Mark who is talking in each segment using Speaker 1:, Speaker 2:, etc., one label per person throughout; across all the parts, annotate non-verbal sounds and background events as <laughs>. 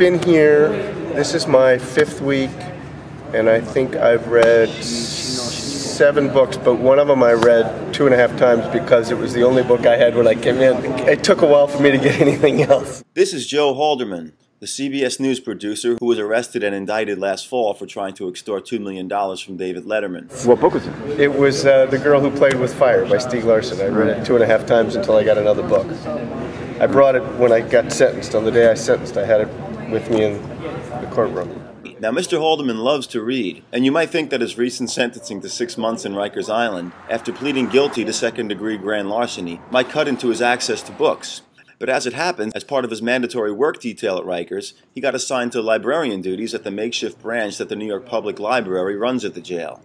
Speaker 1: been here. This is my fifth week, and I think I've read seven books, but one of them I read two and a half times because it was the only book I had when I came in. It took a while for me to get <laughs> anything else.
Speaker 2: This is Joe Halderman, the CBS News producer who was arrested and indicted last fall for trying to extort $2 million from David Letterman.
Speaker 3: What book was it?
Speaker 1: It was uh, The Girl Who Played with Fire by Stieg Larsson. I read it two and a half times until I got another book. I brought it when I got sentenced. On the day I sentenced, I had it with me in the courtroom.
Speaker 2: Now, Mr. Halderman loves to read, and you might think that his recent sentencing to six months in Rikers Island, after pleading guilty to second degree grand larceny, might cut into his access to books. But as it happened, as part of his mandatory work detail at Rikers, he got assigned to librarian duties at the makeshift branch that the New York Public Library runs at the jail.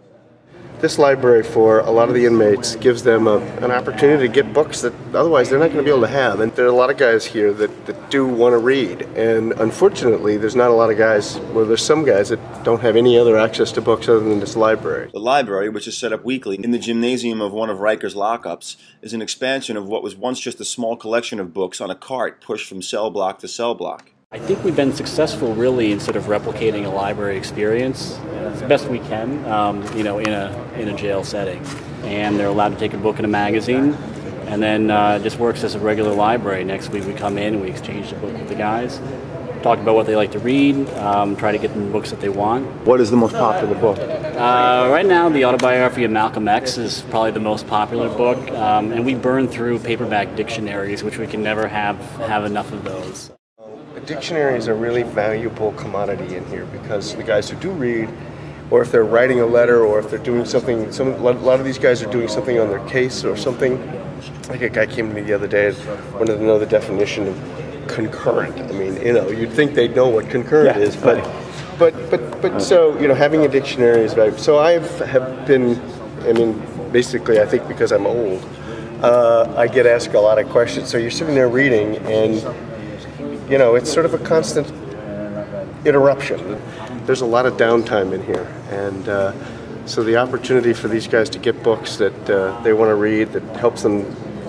Speaker 1: This library for a lot of the inmates gives them a, an opportunity to get books that otherwise they're not going to be able to have. And there are a lot of guys here that, that do want to read. And unfortunately, there's not a lot of guys, well, there's some guys that don't have any other access to books other than this library.
Speaker 2: The library, which is set up weekly in the gymnasium of one of Rikers' lockups, is an expansion of what was once just a small collection of books on a cart pushed from cell block to cell block.
Speaker 4: I think we've been successful really in sort of replicating a library experience as best we can, um, you know, in a, in a jail setting. And they're allowed to take a book and a magazine, and then uh, just works as a regular library. Next week we come in and we exchange the book with the guys, talk about what they like to read, um, try to get them books that they want.
Speaker 3: What is the most popular book?
Speaker 4: Uh, right now, the autobiography of Malcolm X is probably the most popular book, um, and we burn through paperback dictionaries, which we can never have, have enough of those.
Speaker 1: Dictionary is a really valuable commodity in here because the guys who do read, or if they're writing a letter, or if they're doing something, some a lot of these guys are doing something on their case or something. Like a guy came to me the other day and wanted to know the definition of concurrent. I mean, you know, you'd think they'd know what concurrent
Speaker 3: Yeah,
Speaker 1: is, but, but, but, but, so you know, having a dictionary is valuable. So I've have been, I mean, basically, I think because I'm old, uh, I get asked a lot of questions. So you're sitting there reading and you know, it's sort of a constant interruption. There's a lot of downtime in here, and uh, so the opportunity for these guys to get books that uh, they want to read that helps them,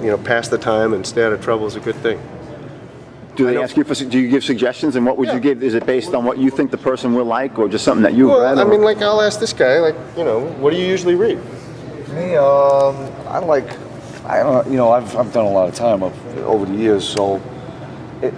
Speaker 1: you know, pass the time and stay out of trouble is a good thing.
Speaker 3: Do they ask you for? Do you give suggestions, and what would you give? Is it based on what you think the person will like, or just something that you've read?
Speaker 1: Well, I mean, like I'll ask this guy, like, you know, what do you usually read?
Speaker 5: Me, um, I like, I don't, you know, I've, I've done a lot of time up, over the years, so it,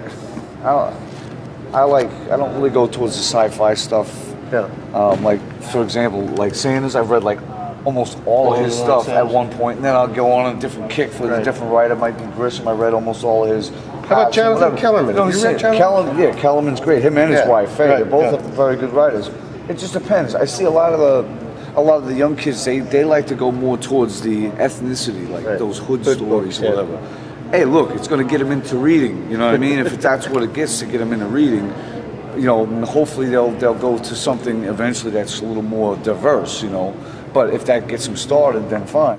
Speaker 5: I, don't, I like, I don't really go towards the sci-fi stuff.
Speaker 1: Yeah.
Speaker 5: Um, like, for example, like Sanders, I've read like almost all of his stuff at one point, and then I'll go on a different kick for a different writer. Might be Grisham. I read almost all of his.
Speaker 1: How about Jonathan. Kellerman?
Speaker 5: No,
Speaker 1: you read?
Speaker 5: Kellerman, yeah, Kellerman's great. Him and his
Speaker 1: Yeah,
Speaker 5: wife, Faye,
Speaker 1: right,
Speaker 5: they're both
Speaker 1: yeah.
Speaker 5: very good writers. It just depends. I see a lot of the. A lot of the young kids, they, they like to go more towards the ethnicity, like
Speaker 1: Right.
Speaker 5: those hood,
Speaker 1: Hood
Speaker 5: stories,
Speaker 1: yeah.
Speaker 5: whatever. Hey, look, it's going to get them into reading. You know what I mean? if <laughs> that's what it gets to get them into reading, you know, hopefully they'll they'll go to something eventually that's a little more diverse. You know, but if that gets them started, then fine.